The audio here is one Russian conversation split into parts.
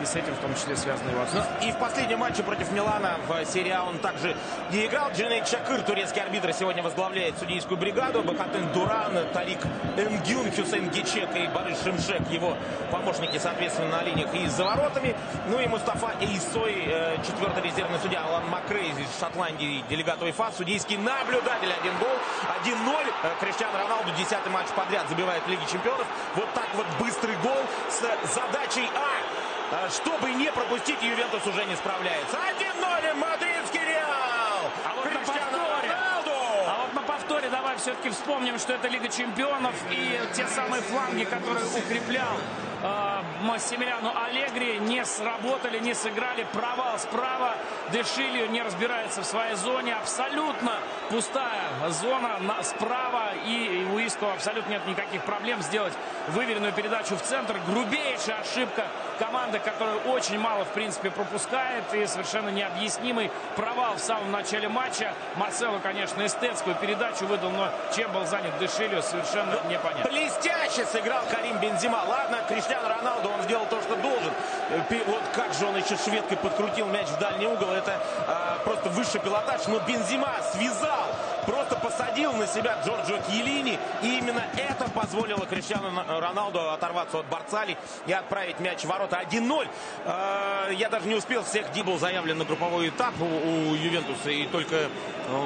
и с этим в том числе связано его отсутствие. Ну, и в последнем матче против Милана в серии А он также не играл. Джинейд Чакыр, турецкий арбитр, сегодня возглавляет судейскую бригаду. Бахатен Дуран, Тарик Энгюн, Хюсейн Гечек и Борис Шимшек, его помощники, соответственно, на линиях и за воротами. Ну и Мустафа Эйсой, э, четвертый резервный судья Алан Макрей из Шотландии, делегат УЕФА, судейский наблюдатель, один гол, 1-0. Э, Криштиану Роналду десятый матч подряд забивает в Лиге Чемпионов. Вот так вот быстрый гол с задачей А. Э, Чтобы не пропустить, Ювентус уже не справляется. 1-0 мадридский Реал. А вот на повторе. Роналду. А вот на повторе давай все-таки вспомним, что это Лига Чемпионов и те самые фланги, которые укреплял э, Массимилиану Аллегри, не сработали, не сыграли. Провал справа. Дешилью не разбирается в своей зоне. Абсолютно пустая зона на, справа. И у Исто абсолютно нет никаких проблем сделать выверенную передачу в центр. Грубейшая ошибка команды, которая очень мало, в принципе, пропускает. И совершенно необъяснимый провал в самом начале матча. Марселу, конечно, эстетскую передачу выдал, но чем был занят Дешилью, совершенно непонятно. Блестяще сыграл Карим Бензима. Ладно, Криштиану Роналду, он сделал то, что должен. Э, Вот как же он еще шведкой подкрутил мяч в дальний угол. Это а, просто высший пилотаж. Но Бензима связал, просто посадил на себя Джорджо Кьелини. И именно это позволило Криштиану На- Роналду оторваться от Барцали и отправить мяч в ворота 1-0. А, Я даже не успел всех. Ди был заявлен на групповой этап у, у Ювентуса. И только э,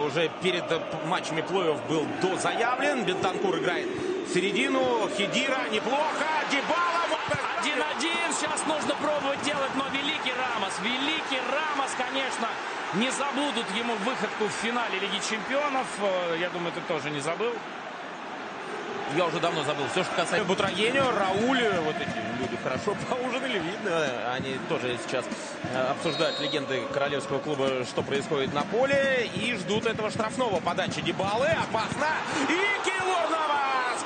уже перед э, матчами плей-офф был до заявлен. Бентанкур играет в середину. Хидира неплохо. Дебала. Один-один. Сейчас нужно пробовать делать, но великий Рамос. Великий Рамос, конечно, не забудут ему выходку в финале Лиги Чемпионов. Э, Я думаю, ты тоже не забыл. Я уже давно забыл. Все, что касается Бутраенio, Рауль, вот эти люди хорошо поужинали, видно. Они тоже сейчас э, обсуждают легенды королевского клуба, что происходит на поле. И ждут этого штрафного подачи Дебалы. Опасно. И Навас.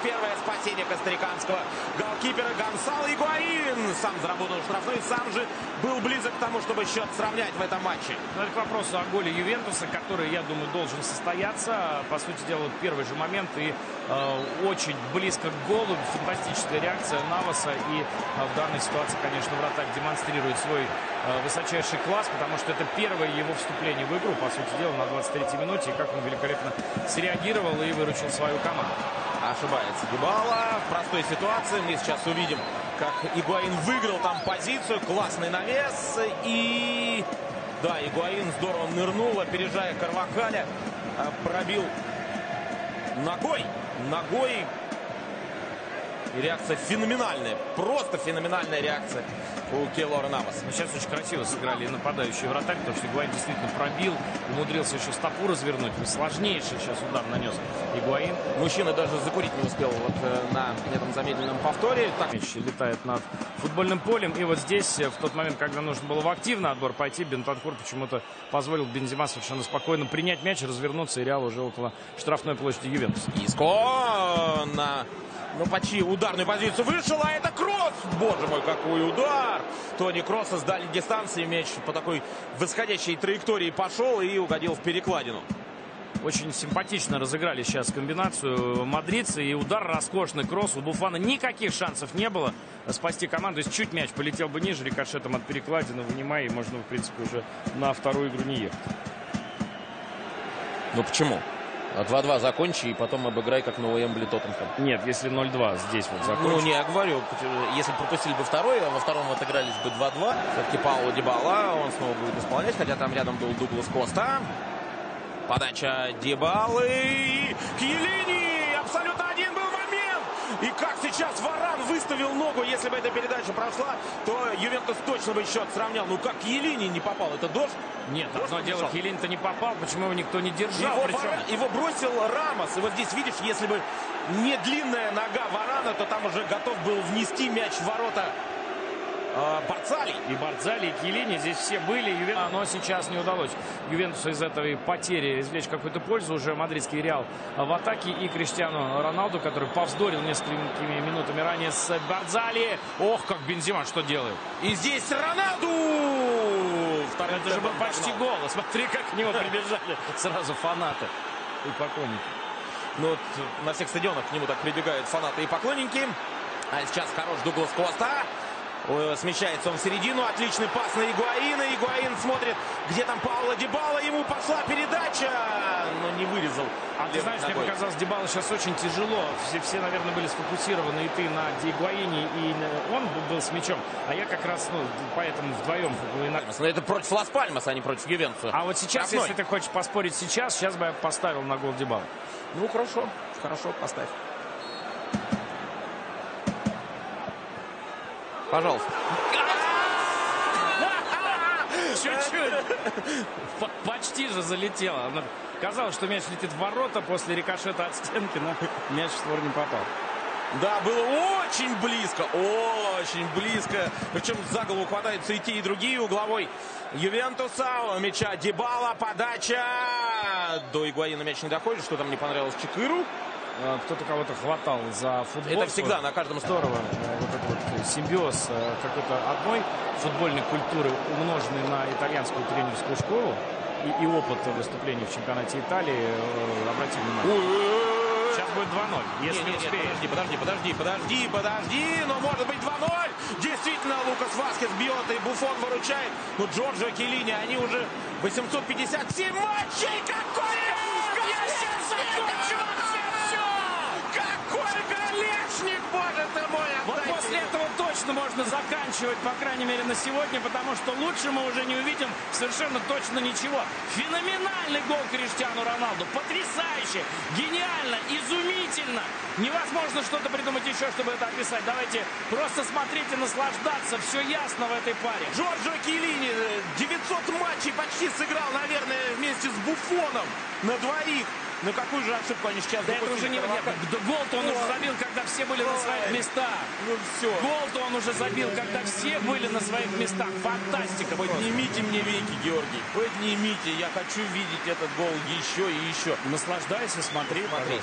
Первое спасение костариканского голкипера Гонсало Игуаин. Сам заработал штрафной, сам же был близок к тому, чтобы счет сравнять в этом матче. Но это к вопросу о голе Ювентуса, который, я думаю, должен состояться. По сути дела, первый же момент и э, очень близко к голу. Фантастическая реакция Наваса. И э, в данной ситуации, конечно, вратарь демонстрирует свой э, высочайший класс, потому что это первое его вступление в игру, по сути дела, на 23-й минуте. И как он великолепно среагировал и выручил свою команду. Ошибается Дебала. В простой ситуации мы сейчас увидим, как Игуаин выиграл там позицию. Классный навес. И... Да, Игуаин здорово нырнул, опережая Карвакаля. А, Пробил ногой. Ногой. И реакция феноменальная. Просто феноменальная реакция у Келора Наваса. Но сейчас очень красиво сыграли и нападающие вратарь, потому что Игуаин действительно пробил, умудрился еще стопу развернуть. Сложнейший сейчас удар нанес Игуаин. Мужчина даже закурить не успел вот э, на этом замедленном повторе. Так, Мяч летает над футбольным полем. И вот здесь, э, в тот момент, когда нужно было в активный отбор пойти, Бентанкур почему-то позволил Бензима совершенно спокойно принять мяч, развернуться, и Реал уже около штрафной площади Ювентуса. Иско на ну, почти ударную позицию вышел, а это Кросс! Боже мой, какой удар! Тони Кросса с дальней дистанции мяч по такой восходящей траектории пошел и угодил в перекладину. Очень симпатично разыграли сейчас комбинацию мадридцы. И удар роскошный кросс. У Буфана никаких шансов не было спасти команду. Если чуть мяч полетел бы ниже, рикошетом от перекладины вынимая, и можно, в принципе, уже на вторую игру не ехать. Ну почему? 2-2 закончи и потом обыграй, как на Уэмбли Тоттенхэм. Нет, если 0-2 здесь вот закончить. Ну, не, я говорю, если бы пропустили бы второй, а во втором отыгрались бы 2-2, все-таки Пауло Дебала, он снова будет исполнять, хотя там рядом был Дуглас Коста. Подача Дебалы. Кьелини! Абсолютно! И как сейчас Варан выставил ногу, если бы эта передача прошла, то Ювентус точно бы счет сравнял. Ну как Кьелини не попал? Это дождь? Нет, Дождь одно дело. Хелин-то не попал, почему его никто не держал? Его, Причем Варан- его бросил Рамос. И вот здесь, видишь, если бы не длинная нога Варана, то там уже готов был внести мяч в ворота Барцали. и Бардзали, и Килини здесь все были, Ювен- но сейчас не удалось Ювентусу из этой потери извлечь какую-то пользу. Уже мадридский Реал в атаке и Криштиану Роналду, который повздорил несколькими минутами ранее с Бардзали. Ох, как Бензима что делает. И здесь Роналду! Вторым Это же был почти гол. Смотри, как к нему прибежали сразу фанаты и поклонники. Ну, вот на всех стадионах к нему так прибегают фанаты и поклонники. А сейчас хорош Дуглас Коста. Смещается он в середину. Отличный пас на Игуаина. Игуаин смотрит, где там Паула Дебала. Ему пошла передача, но не вырезал. А ты знаешь, ногой. мне показалось, Дебала сейчас очень тяжело. Все, все, наверное, были сфокусированы и ты на Игуаине, и он был с мячом. А я как раз, ну, поэтому вдвоем. Но это против Лас-Пальмаса, а не против Ювентуса. А вот сейчас, Штрафной. если ты хочешь поспорить сейчас, сейчас бы я поставил на гол Дебала. Ну, хорошо. Хорошо, поставь. Пожалуйста. Чуть-чуть. Почти же залетело. Казалось, что мяч летит в ворота после рикошета от стенки, но мяч в створ не попал. Да, было очень близко, очень близко. Причем за голову хватаются и те, и другие. Угловой Ювентуса, мяча Дебала, подача. До Игуаина мяч не доходит, что там не понравилось Чекыру. Э, кто-то кого-то хватал за футбол. Это всегда на каждом здорово. Э, вот этот вот симбиоз э, какой-то одной футбольной культуры, умноженный на итальянскую тренерскую школу и, и опыт выступлений в чемпионате Италии, обратим внимание. Сейчас будет 2-0, если не, не, успеешь. Нет, подожди, подожди, подожди, подожди, но может быть 2-0. Действительно, Лукас Васкес бьет и Буфон выручает. Но Джорджо Келлини, они уже 857 матчей. Какой точно можно заканчивать, по крайней мере, на сегодня, потому что лучше мы уже не увидим совершенно точно ничего. Феноменальный гол Криштиану Роналду. Потрясающе, гениально, изумительно. Невозможно что-то придумать еще, чтобы это описать. Давайте просто смотрите, наслаждаться. Все ясно в этой паре. Джорджо Килини 900 матчей почти сыграл, наверное, вместе с Буфоном на двоих. Ну какую же ошибку они сейчас Да это уже не... Нет, гол-то он уже забил, когда все были Ой. на своих местах. Ну все. Гол-то он уже забил, когда все были на своих местах. Фантастика Поднимите мне веки, Георгий. Поднимите. Я хочу видеть этот гол еще и еще. Наслаждайся, смотри, смотри.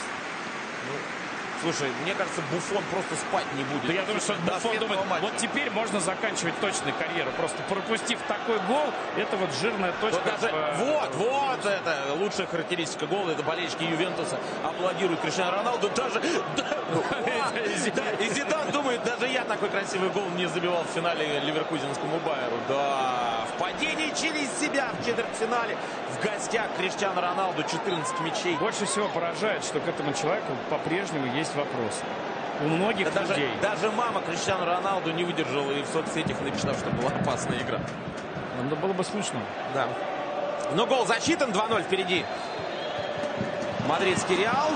Ну, Слушай, мне кажется, Буфон просто спать не будет. Да я думаю, что Буфон думает, матча. вот теперь можно заканчивать точно карьеру. Просто пропустив такой гол, это вот жирная точка. Вот, даже, в... вот, вот это лучшая характеристика гола. Это болельщики Ювентуса аплодируют Криштиану Роналду. Даже, да, да, и Зидан думает, даже я такой красивый гол не забивал в финале Ливеркузинскому Байеру. Да, в падении через себя в четвертьфинале в гостях Криштиану Роналду 14 мячей. Больше всего поражает, что к этому человеку по-прежнему есть вопросы. У многих да людей. Даже, даже мама Криштиану Роналду не выдержала и в соцсетях написала, что была опасная игра. Ну, да было бы смешно. Да. Но гол зачитан, 2-0 впереди. Мадридский Реал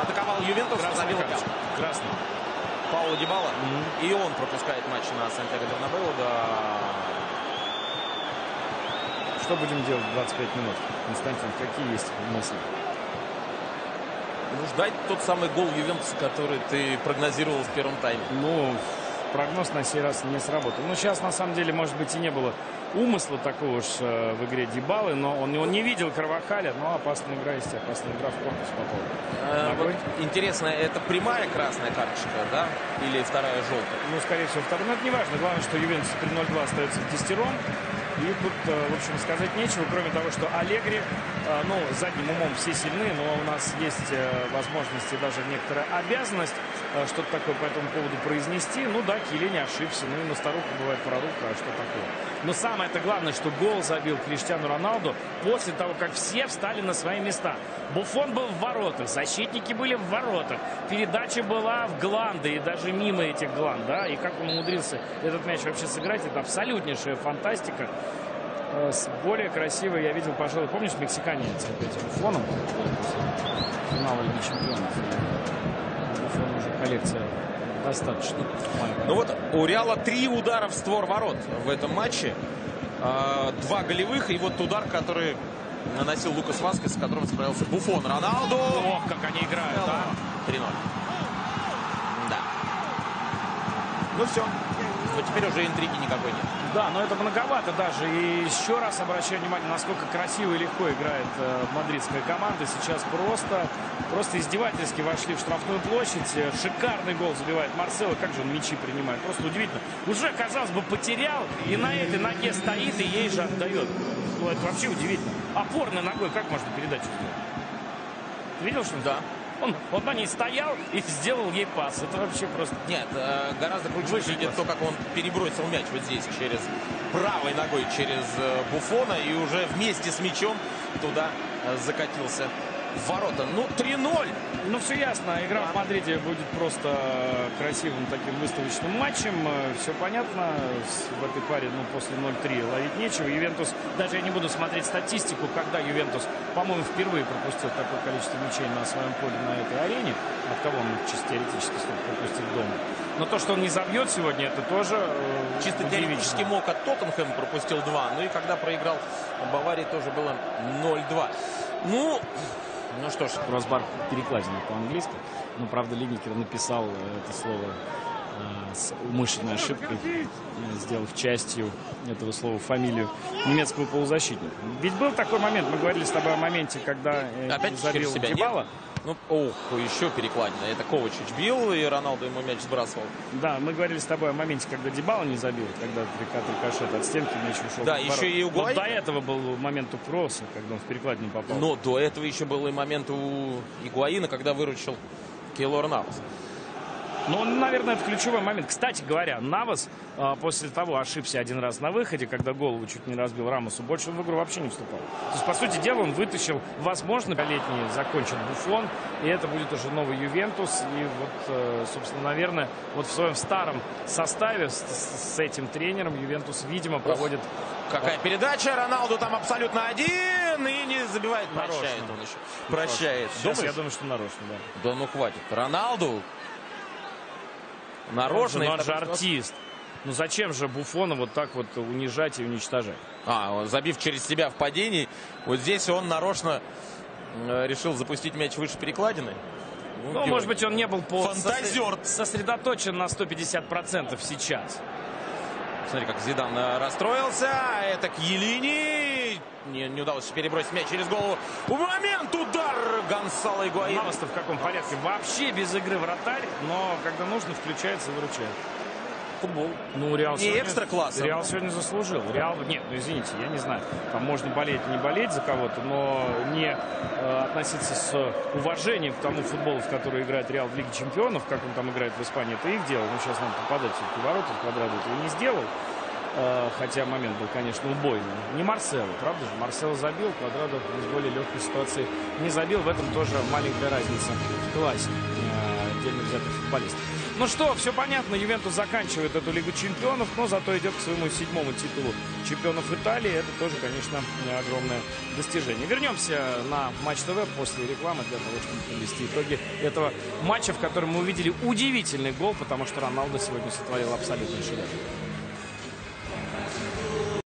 атаковал Ювентус, забил карточка. Красный. Пауло Дебала. Mm-hmm. И он пропускает матч на Сантьяго Бернабеу. Да. Что будем делать 25 минут? Константин, какие есть мысли? Ну, ждать тот самый гол Ювентуса, который ты прогнозировал в первом тайме. Ну, прогноз на сей раз не сработал. Ну, сейчас, на самом деле, может быть, и не было умысла такого уж э, в игре Дебалы, но он, он не видел Кровахаля, но опасная игра есть, опасная игра в корпус попала. А, вот интересно, это прямая красная карточка, да? Или вторая желтая? Ну, скорее всего, вторая. Но это не важно. Главное, что Ювентус 3-0-2 остается в десятером. И тут, э, в общем, сказать нечего, кроме того, что Аллегри, э, ну, задним умом все сильны, но у нас есть э, возможности, даже некоторая обязанность что-то такое по этому поводу произнести. Ну да, Кили не ошибся, ну и на старуху бывает проруха, а что такое. Но самое-то главное, что гол забил Криштиану Роналду после того, как все встали на свои места. Буфон был в воротах, защитники были в воротах, передача была в гланды и даже мимо этих гланд, да, и как он умудрился этот мяч вообще сыграть, это абсолютнейшая фантастика. Э, более красиво я видел, пожалуй, помнишь, мексиканец с этим фоном финала Лиги Чемпионов. Фон уже коллекция достаточно маленькая. Ну вот у Реала три удара в створ ворот в этом матче. А, два голевых и вот удар, который наносил Лукас Васкес, с которым справился Буфон. Роналду. Ох, как они играют, да? 3-0. Ну все. Вот теперь уже интриги никакой нет. Да, но это многовато даже. И еще раз обращаю внимание, насколько красиво и легко играет э, мадридская команда. Сейчас просто, просто издевательски вошли в штрафную площадь. Шикарный гол забивает Марсело. Как же он мячи принимает. Просто удивительно. Уже, казалось бы, потерял. И на этой ноге стоит и ей же отдает. Ну, это вообще удивительно. Опорной ногой как можно передачу сделать? Видел, что? Да. Он, он на ней стоял и сделал ей пас. Это вообще просто... Нет, э, гораздо круче выглядит то, как он перебросил мяч вот здесь через правой ногой через э, Буфона и уже вместе с мячом туда э, закатился в ворота. Ну, 3-0. Ну, все ясно. Игра в Мадриде будет просто красивым таким выставочным матчем. Все понятно. В этой паре, ну, после 0-3 ловить нечего. Ювентус, даже я не буду смотреть статистику, когда Ювентус, по-моему, впервые пропустил такое количество мячей на своем поле на этой арене. От кого он чисто теоретически смог пропустить дома. Но то, что он не забьет сегодня, это тоже э, Чисто теоретически мог от Тоттенхэма пропустил 2. Ну и когда проиграл Баварии, тоже было 0-2. Ну, ну что ж, Росбар перекладина по-английски. Но, правда, Линникер написал это слово э, с умышленной ошибкой, э, сделав частью этого слова фамилию немецкого полузащитника. Ведь был такой момент, мы говорили с тобой о моменте, когда э, Опять забил себя Дебала. Ну, ох, еще перекладина. Это Ковачич бил, и Роналду ему мяч сбрасывал. Да, мы говорили с тобой о моменте, когда Дебала не забил, когда рикошет от стенки мяч ушел. Да, еще и Угуай. до этого был момент у Кросса, когда он в перекладину попал. Но до этого еще был и момент у Игуаина, когда выручил Кейлор Навас. Ну, наверное, это ключевой момент. Кстати говоря, Навас э, после того ошибся один раз на выходе, когда голову чуть не разбил Рамосу, больше в игру вообще не вступал. То есть, по сути дела, он вытащил, возможно, летний закончит Буфон, и это будет уже новый Ювентус. И вот, э, собственно, наверное, вот в своем старом составе с, с этим тренером Ювентус, видимо, проводит... Какая передача, Роналду там абсолютно один и не забивает. Нарочно. Прощает он еще. Прощает. Сейчас я думаю, что нарочно, да. Да ну хватит. Роналду Нарочно. Он же, он же артист. Ну зачем же Буфона вот так вот унижать и уничтожать? А, забив через себя в падении. Вот здесь он нарочно э, решил запустить мяч выше перекладины. Ну, ну может быть, он не был по Фантазер. сосредоточен на 150% сейчас. Смотри, как Зидан э, расстроился. Это к Елини. Не, не удалось перебросить мяч через голову. Момент, удар Гонсало Игуаин. Навоста в каком порядке? Вообще без игры вратарь, но когда нужно, включается и выручает. Футбол. Ну, Реал не экстра класс. Реал сегодня заслужил. Реал, нет, ну извините, я не знаю. Там можно болеть, не болеть за кого-то, но не э, относиться с уважением к тому футболу, в который играет Реал в Лиге Чемпионов, как он там играет в Испании, это их дело. Ну, сейчас нам попадать в ворота, в квадрат этого не сделал. Э, хотя момент был, конечно, убойный. Не Марсело, правда же? Марсело забил, Квадрадо из более легкой ситуации не забил. В этом тоже маленькая разница в классе э, отдельно взятых футболистов. Ну что, все понятно, Ювентус заканчивает эту Лигу Чемпионов, но зато идет к своему седьмому титулу чемпионов Италии. Это тоже, конечно, огромное достижение. Вернемся на Матч ТВ после рекламы для того, чтобы подвести итоги этого матча, в котором мы увидели удивительный гол, потому что Роналдо сегодня сотворил абсолютный шедевр.